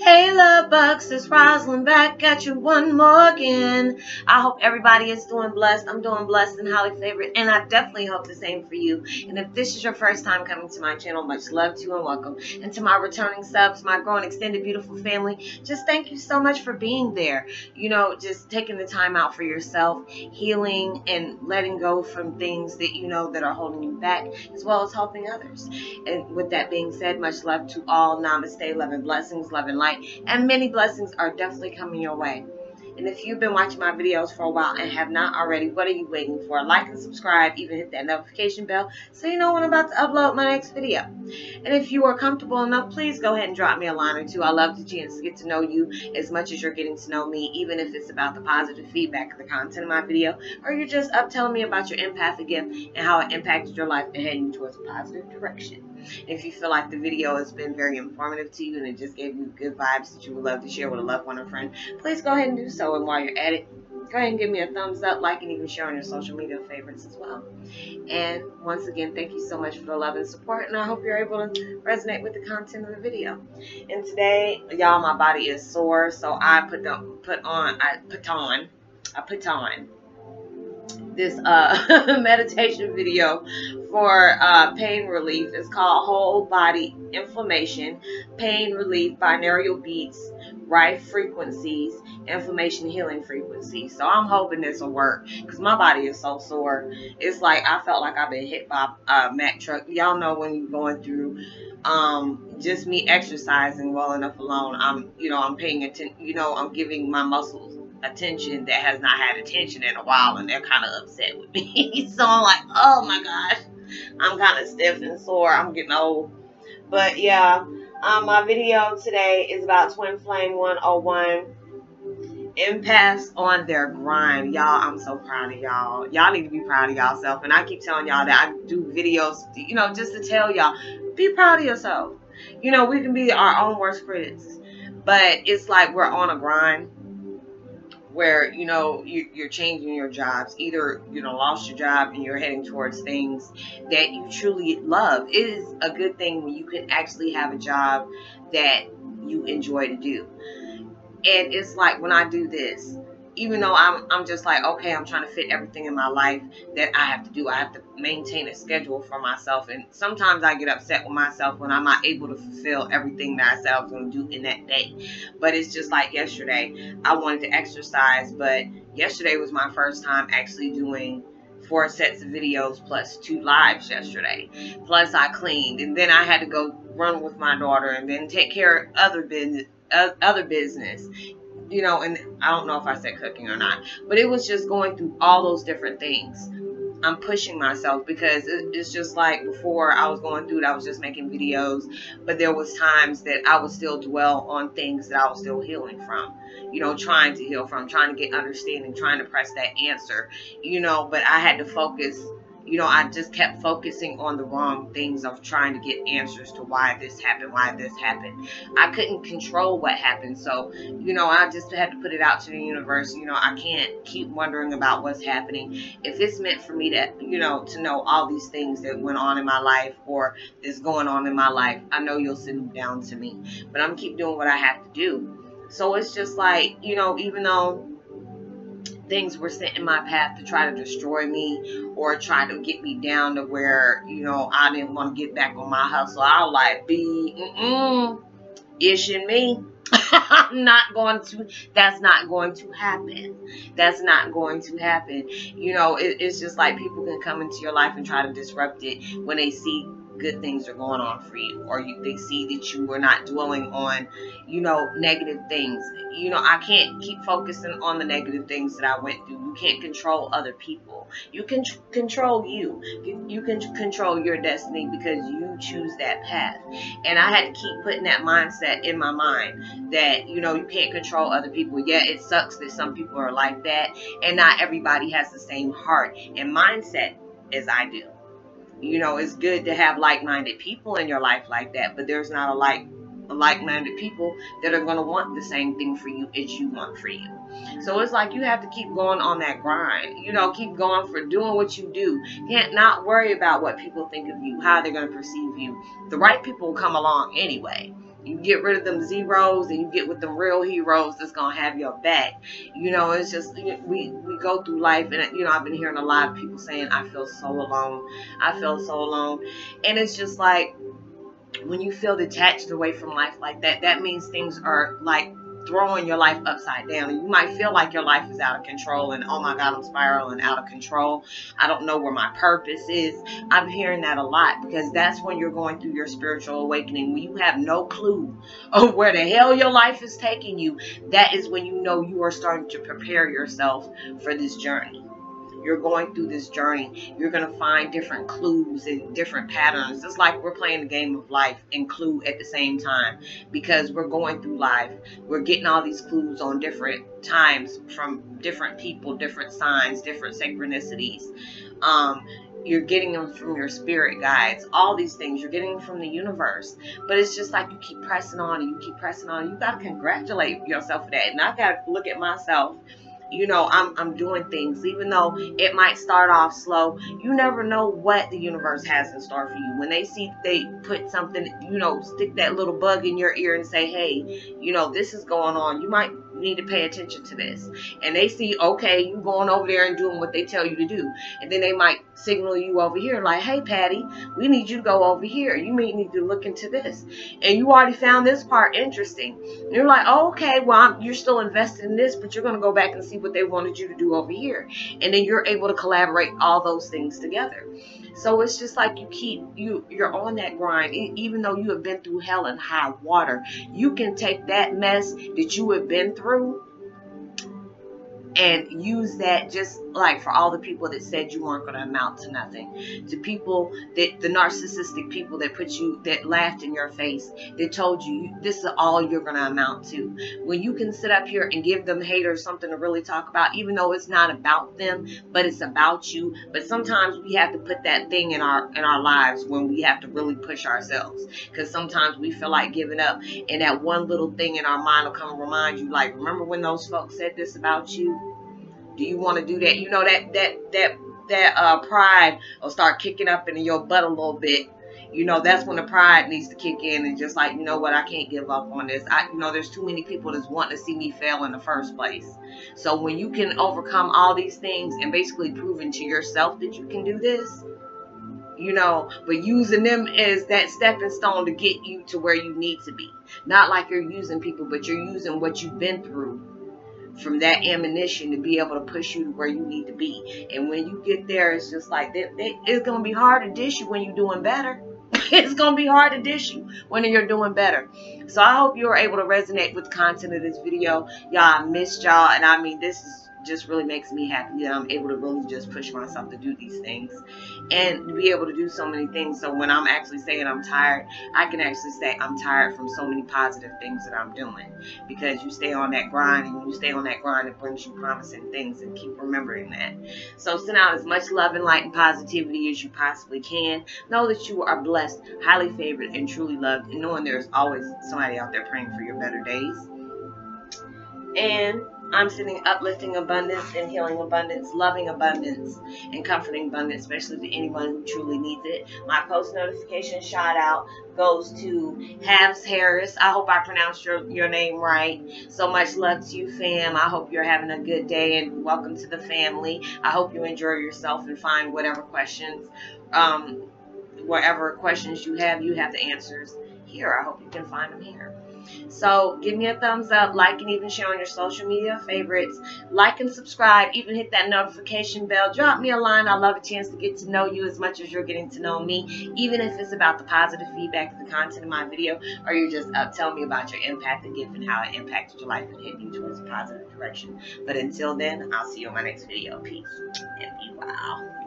Hey, love bucks, it's Roslynn back at you one more again. I hope everybody is doing blessed. I'm doing blessed and highly favored, and I definitely hope the same for you. And if this is your first time coming to my channel, much love to you and welcome. And to my returning subs, my growing extended beautiful family, just thank you so much for being there. You know, just taking the time out for yourself, healing and letting go from things that you know that are holding you back, as well as helping others. And with that being said, much love to all. Namaste, love and blessings, love and light and many blessings are definitely coming your way. And if you've been watching my videos for a while and have not already, what are you waiting for? Like and subscribe, even hit that notification bell so you know when I'm about to upload my next video. And if you are comfortable enough, please go ahead and drop me a line or two. I love the chance to get to know you as much as you're getting to know me, even if it's about the positive feedback of the content of my video, or you're just up telling me about your empathic gift and how it impacted your life and heading you towards a positive direction. If you feel like the video has been very informative to you and it just gave you good vibes that you would love to share with a loved one or friend, please go ahead and do so. And while you're at it, go ahead and give me a thumbs up, like, and even share on your social media favorites as well. And once again, thank you so much for the love and support, and I hope you're able to resonate with the content of the video. And today, y'all, my body is sore, so I put the, put on, I put on, I put on this uh, meditation video for uh, pain relief. It's called Whole Body Inflammation, Pain Relief, Binaural Beats, Rife Frequencies, Inflammation Healing Frequencies. So I'm hoping this will work because my body is so sore. It's like I felt like I've been hit by a Mack truck. Y'all know when you're going through um, just me exercising well enough alone, I'm, you know, I'm paying attention, you know, I'm giving my muscles attention that has not had attention in a while and they're kind of upset with me. so I'm like, oh my gosh, I'm kind of stiff and sore. I'm getting old. But yeah, um, my video today is about Twin Flame 101 empaths on their grind. Y'all, I'm so proud of y'all. Y'all need to be proud of y'allself. And I keep telling y'all that I do videos, you know, just to tell y'all, be proud of yourself. You know, we can be our own worst critics. But it's like we're on a grind where you know you, are changing your jobs. Either you know lost your job and you're heading towards things that you truly love. It is a good thing when you can actually have a job that you enjoy to do. And it's like when i do this even though I'm, I'm just like, okay, I'm trying to fit everything in my life that I have to do. I have to maintain a schedule for myself. And sometimes I get upset with myself when I'm not able to fulfill everything that I said I was going to do in that day. But it's just like yesterday, I wanted to exercise, but yesterday was my first time actually doing four sets of videos plus two lives yesterday. Plus I cleaned and then I had to go run with my daughter and then take care of other business other business you know, and I don't know if I said cooking or not, but it was just going through all those different things. I'm pushing myself because it's just like before I was going through it, I was just making videos, but there was times that I would still dwell on things that I was still healing from, you know, trying to heal from, trying to get understanding, trying to press that answer, you know, but I had to focus you know, I just kept focusing on the wrong things of trying to get answers to why this happened, why this happened. I couldn't control what happened. So, you know, I just had to put it out to the universe. You know, I can't keep wondering about what's happening. If it's meant for me to, you know, to know all these things that went on in my life or is going on in my life, I know you'll send them down to me. But I'm keep doing what I have to do. So it's just like, you know, even though things were sent in my path to try to destroy me or try to get me down to where, you know, I didn't want to get back on my hustle. I like, be, mm-mm, ish and me. I'm not going to, that's not going to happen. That's not going to happen. You know, it, it's just like people can come into your life and try to disrupt it when they see good things are going on for you or you, they see that you are not dwelling on you know negative things. You know i can't keep focusing on the negative things that i went through. You can't control other people. You can control you. You can control your destiny because you choose that path. And i had to keep putting that mindset in my mind that you know you can't control other people. Yeah it sucks that some people are like that and not everybody has the same heart and mindset as i do you know, it's good to have like-minded people in your life like that, but there's not a like like-minded people that are going to want the same thing for you as you want for you. So it's like you have to keep going on that grind. You know, keep going for doing what you do. Can't not worry about what people think of you, how they're going to perceive you. The right people will come along anyway. You get rid of them zeros and you get with them real heroes that's gonna have your back. You know, it's just we we go through life and you know I've been hearing a lot of people saying I feel so alone. I feel so alone, and it's just like when you feel detached away from life like that, that means things are like throwing your life upside down. You might feel like your life is out of control and oh my God, I'm spiraling out of control. I don't know where my purpose is. I'm hearing that a lot because that's when you're going through your spiritual awakening. When you have no clue of where the hell your life is taking you, that is when you know you are starting to prepare yourself for this journey you're going through this journey, you're going to find different clues and different patterns. It's like we're playing the game of life and clue at the same time because we're going through life. We're getting all these clues on different times from different people, different signs, different synchronicities. Um, you're getting them from your spirit guides, all these things. You're getting them from the universe. But it's just like you keep pressing on and you keep pressing on. You got to congratulate yourself for that. And I got to look at myself you know I'm, I'm doing things. Even though it might start off slow you never know what the universe has in store for you. When they see they put something you know stick that little bug in your ear and say hey you know this is going on. You might need to pay attention to this. And they see okay you going over there and doing what they tell you to do. And then they might signal you over here like hey patty we need you to go over here. You may need to look into this. And you already found this part interesting. And you're like oh, okay well I'm, you're still invested in this but you're going to go back and see what they wanted you to do over here. And then you're able to collaborate all those things together. So it's just like you keep you you're on that grind even though you have been through hell and high water. You can take that mess that you have been through and use that just like for all the people that said you weren't going to amount to nothing. To people that the narcissistic people that put you that laughed in your face that told you this is all you're going to amount to. When you can sit up here and give them haters something to really talk about even though it's not about them but it's about you but sometimes we have to put that thing in our in our lives when we have to really push ourselves. Because sometimes we feel like giving up and that one little thing in our mind will come and remind you like remember when those folks said this about you do you want to do that? You know that that that that uh, pride will start kicking up into your butt a little bit. You know that's when the pride needs to kick in and just like you know what I can't give up on this. I you know there's too many people that's wanting to see me fail in the first place. So when you can overcome all these things and basically proving to yourself that you can do this, you know, but using them as that stepping stone to get you to where you need to be. Not like you're using people, but you're using what you've been through from that ammunition to be able to push you to where you need to be. And when you get there, it's just like it's gonna be hard to dish you when you're doing better. it's gonna be hard to dish you when you're doing better. So I hope you are able to resonate with the content of this video. Y'all, I missed y'all, and I mean this is just really makes me happy that I'm able to really just push myself to do these things and be able to do so many things. So when I'm actually saying I'm tired, I can actually say I'm tired from so many positive things that I'm doing because you stay on that grind and when you stay on that grind, it brings you promising things and keep remembering that. So send out as much love and light and positivity as you possibly can. Know that you are blessed, highly favored, and truly loved, and knowing there's always somebody out there praying for your better days. And I'm sending uplifting abundance and healing abundance, loving abundance, and comforting abundance, especially to anyone who truly needs it. My post notification shout out goes to Havs Harris. I hope I pronounced your, your name right. So much love to you, fam. I hope you're having a good day and welcome to the family. I hope you enjoy yourself and find whatever questions, um, whatever questions you have, you have the answers here. I hope you can find them here. So give me a thumbs up, like and even share on your social media favorites. Like and subscribe, even hit that notification bell. Drop me a line. I love a chance to get to know you as much as you're getting to know me, even if it's about the positive feedback of the content of my video or you're just up telling me about your impact and and how it impacted your life and hit you towards a positive direction. But until then, I'll see you in my next video. Peace and be well.